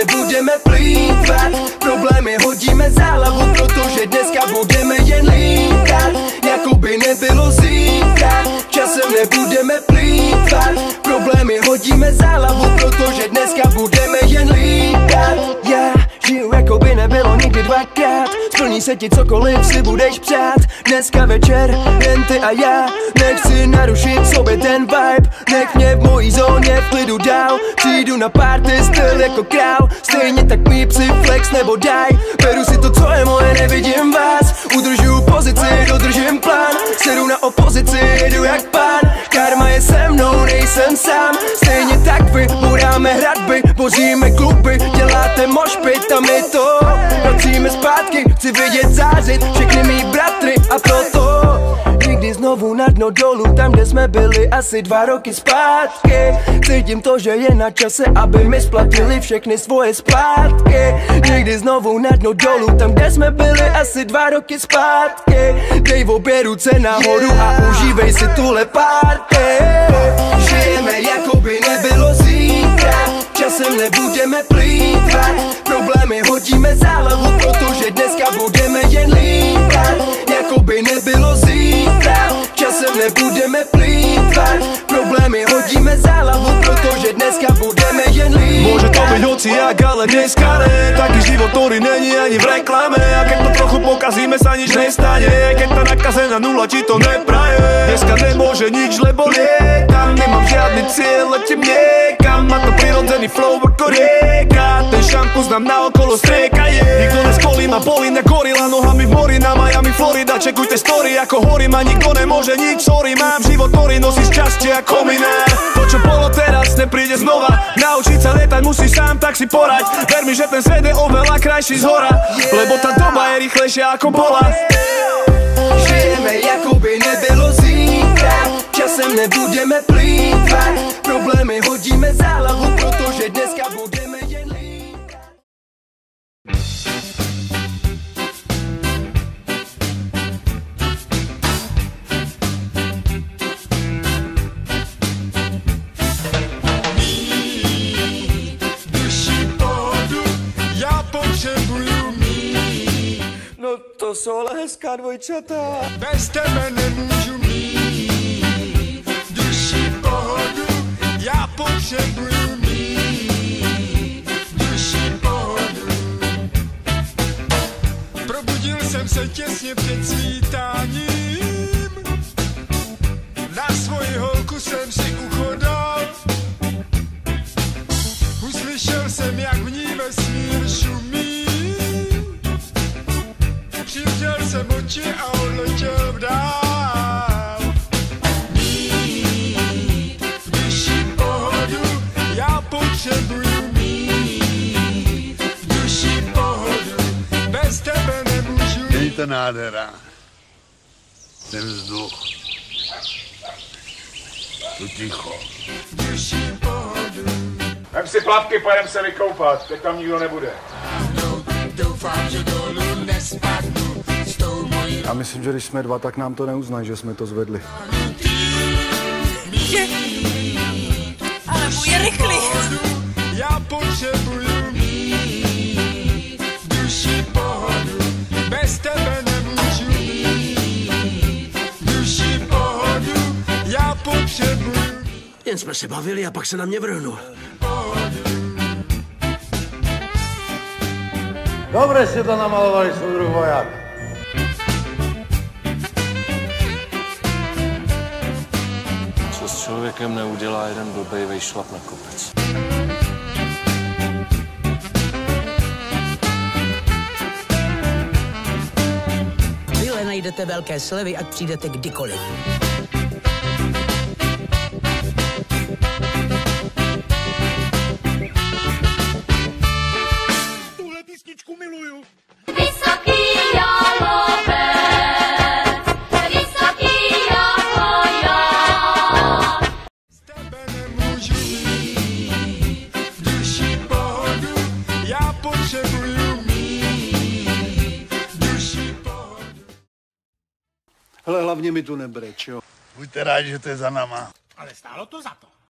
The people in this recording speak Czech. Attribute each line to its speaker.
Speaker 1: nebudeme plýtvat. Problémy hodíme za hlavu Protože dneska budeme jen lítat jako by nebylo nikdy dvakrát. Splní se ti cokoliv si budeš přát. Dneska večer jen ty a já. Nechci narušit sobě ten vibe. Nech mě v mojí zóně v klidu dál. Přijdu na party styl jako král. Stejně tak mý psi flex nebo daj. Beru si to, co je moje, nevidím vás. Udržuju pozici, dodržím plán. Sedu na opozici, jedu jak pán. Karma je se mnou, nejsem sám. Stejně tak vy, budáme hradby. Boříme děláte a my to. Vracíme zpátky, chci vidět zářit Všechny mý bratry a proto. Nikdy znovu na dno dolů, tam kde jsme byli asi dva roky zpátky. Cítím to, že je na čase, aby mi splatili všechny svoje splátky. Nikdy znovu na dno dolů, tam kde jsme byli asi dva roky zpátky. Dej v obě ruce nahoru a užívej si tuhle party Žijeme jako by nebylo zítra Časem nebudeme plýtvat Problémy hodíme hlavu Protože dneska budeme jen lítat. Jako by nebylo zítra Časem nebudeme plýtvat. Problémy hodíme za
Speaker 2: byť hociak, ale dneska ne Taký život, ktorý není ani v reklame. A keď to trochu pokazíme, sa nič nestane. Keď tá nakazená nula ti to nepraje. Dneska nemôže nič, lebo liekam Nemám žiadny cieľ, letím niekam. Má to prirodzený flow ako rieka. Ten šampus nám naokolo strieka je. Nikto neskolí ma bolí na gorila Nohami v mori na Miami, Florida. Čekujte story, ako horím a nikto nemôže nič Sorry, mám život, ktorý nosí šťastie ako minár To čo nepríde znova. Naučiť sa lietať musíš sám, tak si porať Ver mi, že ten svet je oveľa krajší z hora Lebo tá doba je rýchlejšia ako bola.
Speaker 1: Žijeme jsou ale hezká dvojčata
Speaker 3: Bez tebe nemůžu mít. Duši pohodu, já potřebuju mít. Duši pohodu. Probudil jsem se těsně před svítáním.
Speaker 4: To nádhera. Ten vzduch. To ticho.
Speaker 5: Vem si plavky, pojedem se vykoupat, teď tam nikdo nebude.
Speaker 3: Doufám, že dolů nespadnu s tou mojí
Speaker 6: Já myslím, že když jsme dva, tak nám to neuznají, že jsme to zvedli.
Speaker 7: Ale můj je rychlý.
Speaker 3: Já potřebuju
Speaker 8: Jen jsme se bavili a pak se na mě vrhnul.
Speaker 9: Dobre ste to namalovali, súdruh vojak.
Speaker 10: Co s člověkem neudělá jeden blbej vejšlap na kopec.
Speaker 8: Vile najdete velké slevy, ať přijdete kdykoliv.
Speaker 9: Hlavně mi tu nebreč, jo.
Speaker 4: Buďte rádi, že to je za náma.
Speaker 11: Ale stálo to za to.